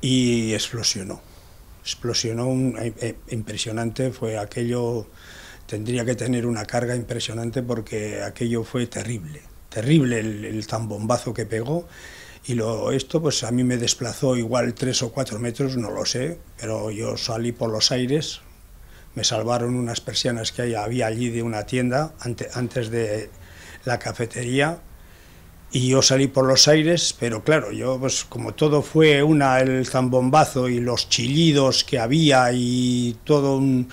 y explosionó. Explosionó un, eh, eh, impresionante, fue aquello, tendría que tener una carga impresionante porque aquello fue terrible, terrible el, el tambombazo que pegó y lo, esto pues a mí me desplazó igual tres o cuatro metros, no lo sé, pero yo salí por los aires, me salvaron unas persianas que había allí de una tienda antes de la cafetería y yo salí por los aires, pero claro, yo pues como todo fue una el zambombazo y los chillidos que había y todo un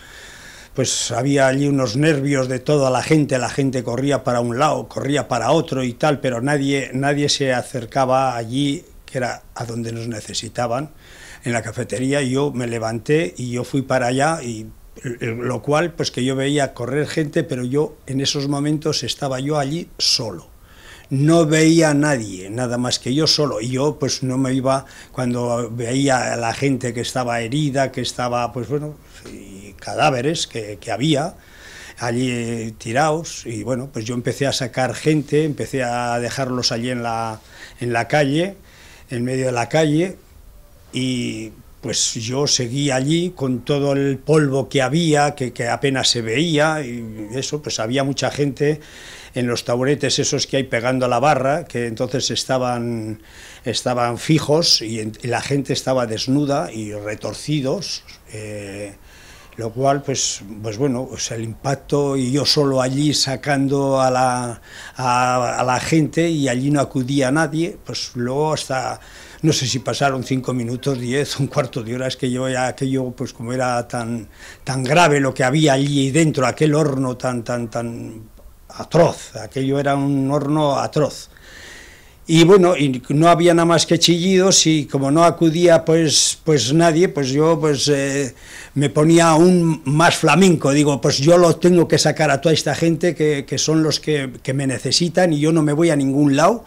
pues había allí unos nervios de toda la gente, la gente corría para un lado, corría para otro y tal, pero nadie nadie se acercaba allí que era a donde nos necesitaban en la cafetería, yo me levanté y yo fui para allá y lo cual pues que yo veía correr gente, pero yo en esos momentos estaba yo allí solo. No veía a nadie, nada más que yo solo. Y yo pues no me iba cuando veía a la gente que estaba herida, que estaba pues bueno, cadáveres que, que había allí tirados y bueno, pues yo empecé a sacar gente, empecé a dejarlos allí en la, en la calle, en medio de la calle y pues yo seguí allí con todo el polvo que había, que, apenas se veía, y eso, pues había mucha gente en los taburetes esos que hay pegando a la barra, que entonces estaban, estaban fijos y, la gente estaba desnuda y retorcidos. Eh, lo cual, pues, pues bueno, el impacto y yo solo allí sacando a la, a, a la gente y allí no acudía nadie, pues luego hasta no sé si pasaron cinco minutos, diez, un cuarto de hora, es que yo ya aquello, pues como era tan, tan grave lo que había allí dentro, aquel horno tan, tan, tan atroz, aquello era un horno atroz. Y bueno, y no había nada más que chillidos y como no acudía pues, pues nadie, pues yo pues eh, me ponía aún más flamenco, digo, pues yo lo tengo que sacar a toda esta gente que, que son los que, que me necesitan y yo no me voy a ningún lado